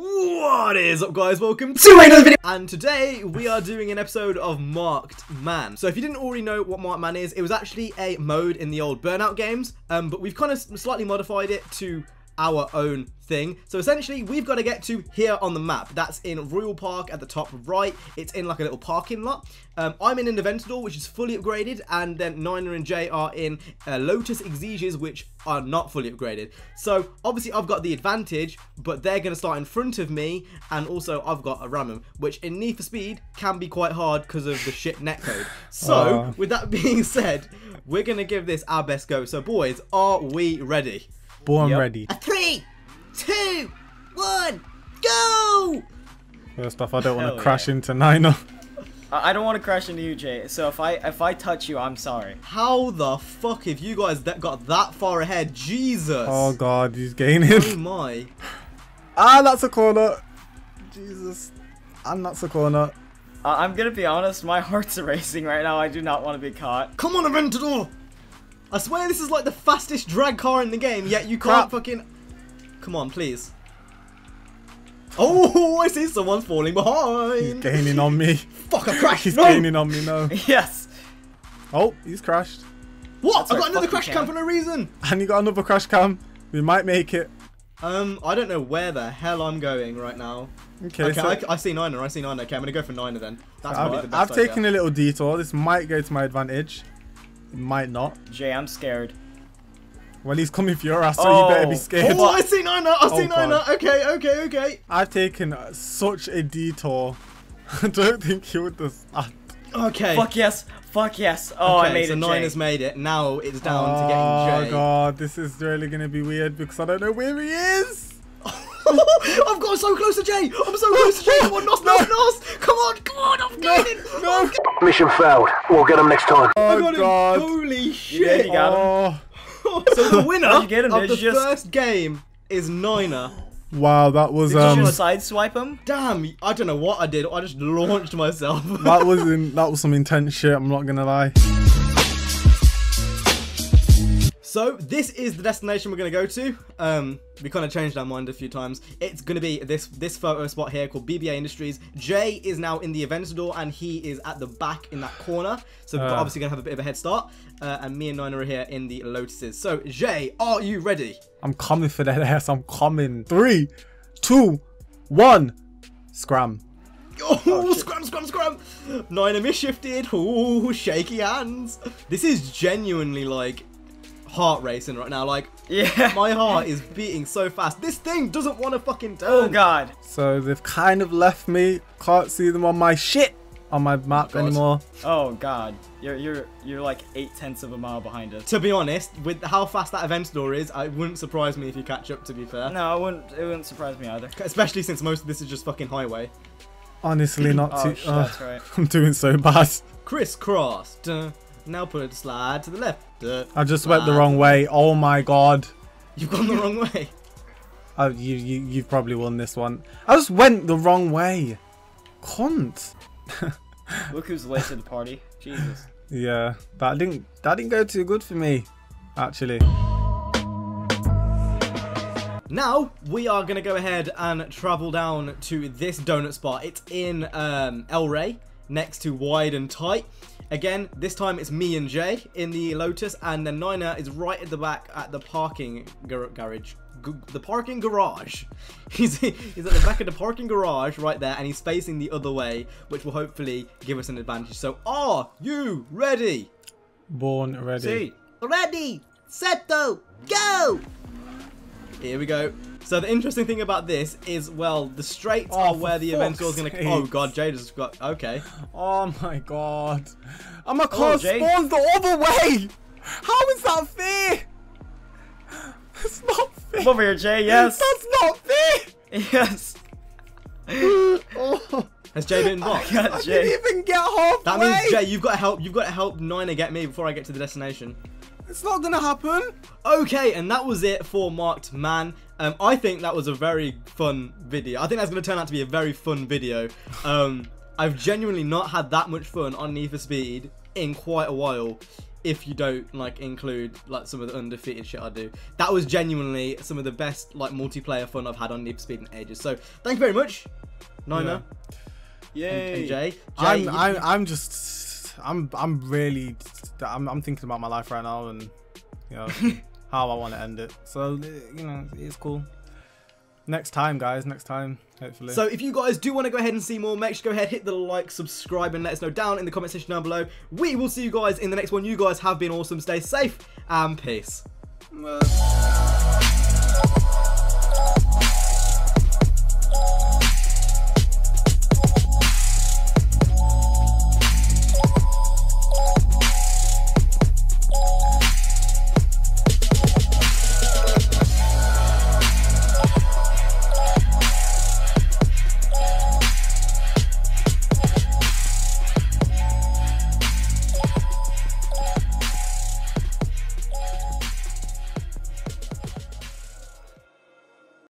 What is up guys, welcome to another video and today we are doing an episode of Marked Man. So if you didn't already know what Marked Man is, it was actually a mode in the old Burnout games, um, but we've kind of slightly modified it to our own thing. So essentially, we've got to get to here on the map. That's in Royal Park at the top right. It's in like a little parking lot. Um, I'm in an Aventador, which is fully upgraded, and then Niner and Jay are in uh, Lotus Exiges, which are not fully upgraded. So obviously, I've got the advantage, but they're going to start in front of me, and also I've got a Ramham, which in Need for Speed can be quite hard because of the shit netcode. So Uh. with that being said, we're going to give this our best go. So boys, are we ready? Born Yep. ready. A three, two, one, go! First off, I don't want to crash into Niner. I I don't want to crash into you, Jay. So if I if I touch you, I'm sorry. How the fuck have you guys that got that far ahead? Jesus! Oh god, he's gaining. Oh gaining. my! ah, that's a corner. Jesus. And that's a corner. Uh, I'm gonna be honest. My heart's racing right now. I do not want to be caught. Come on, Aventador! I swear this is like the fastest drag car in the game, yet you can't Crap. fucking. Come on, please. Oh, I see someone's falling behind. He's gaining on me. Fuck! I crashed. He's no! gaining on me no. yes. Oh, he's crashed. What? That's I got right, another crash cam Cam. for no reason. And you got another crash cam. We might make it. Um, I don't know where the hell I'm going right now. Okay, Okay, so I, I see Niner. I see Niner. Okay, I'm gonna go for Niner then. That's probably the best I've taken a little detour. This might go to my advantage. It might not. Jay, I'm scared. Well, he's coming for your ass, so you better be Oh. scared. Oh, I see Niner. I see Oh, Niner. Okay, okay, okay. I've taken uh, such a detour. I don't think he would just. Okay. Fuck yes. Fuck yes. Oh, okay, I made so it, Niner's Jay. made it. Now it's down to oh getting Jay. Oh god, this is really gonna be weird because I don't know where he is. I've got so close to Jay. I'm so close to Jay. Come on, Nos, Nos, Nos. Come on, come on. I'm getting. No. Mission failed. We'll get them next time. I Oh got him. god. Holy did, shit. you got him. Oh so the winner you get him? of the just- first game is Niner. wow, that was Did um, you sideswipe him? Damn, I don't know what I did. I just launched myself. that was in that was some intense shit. I'm not gonna lie. So this is the destination we're gonna go to. Um, we kind of changed our mind a few times. It's gonna be this this photo spot here called BBA Industries. Jay is now in the Aventador and he is at the back in that corner. So we're Uh. obviously gonna have a bit of a head start. Uh, and me and Niner are here in the Lotuses. So Jay, are you ready? I'm coming for that ass. I'm coming. Three, two, one. Scram. Oh, scram, scram, scram! Niner misshifted. Oh, shaky hands. This is genuinely like heart racing right now. Like Yeah. my heart is beating so fast. This thing doesn't want to fucking turn. oh God. So they've kind of left me. Can't see them on my shit on my map God. anymore. Oh God. You're you're you're like eight tenths of a mile behind us. To be honest, with how fast that Aventador is, it wouldn't surprise me if you catch up. To be fair, No, it wouldn't. It wouldn't surprise me either. especially since most of this is just fucking highway. Honestly, not Oh too. shit, uh, that's right. I'm doing so bad. Crisscross. Duh. Now put a slide to the left. Duh. I just went the wrong way. Oh my god. You've gone the wrong way. Oh, you, you, you've probably won this one. I just went the wrong way. Cunt. Look who's late to the party. Jesus. Yeah, that didn't that didn't go too good for me, actually. Now we are gonna go ahead and travel down to this donut spot. It's in um, El Rey, next to Wide and Tight. Again, this time it's me and Jay in the Lotus, and then Niner is right at the back at the parking gar- garage. G- the parking garage. He's he's at the back of the parking garage right there, and he's facing the other way, which will hopefully give us an advantage. So, are you ready? Born ready. See. Ready, set, go, go! Here we go. So the interesting thing about this is, well, the straights Oh, are where the event is going to. Oh god, Jade has got. Okay. Oh my god. And my car spawns the other way. How is that fair? It's not fair. Come over here, Jay. Yes. That's not fair. yes. Oh, Has Jay been blocked? God, I Jay. didn't even get halfway. That means Jay, you've got to help. You've got to help Niner get me before I get to the destination. It's not gonna happen. Okay, and that was it for Marked Man. Um, I think that was a very fun video. I think that's going to turn out to be a very fun video. Um, I've genuinely not had that much fun on Need for Speed in quite a while. if you don't like include like some of the undefeated shit I do. That was genuinely some of the best like multiplayer fun I've had on Need for Speed in ages. So thank you very much, Niner Yay. and Jay. Jay I'm, I'm, I'm just, I'm, I'm really, I'm, I'm thinking about my life right now and, you know, how I want to end it. So, you know, it's cool. Next time, guys. Next time, hopefully. So if you guys do want to go ahead and see more, make sure to go ahead, hit the like, subscribe, and let us know down in the comment section down below. We will see you guys in the next one. You guys have been awesome. Stay safe and peace.